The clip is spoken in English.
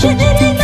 çevirin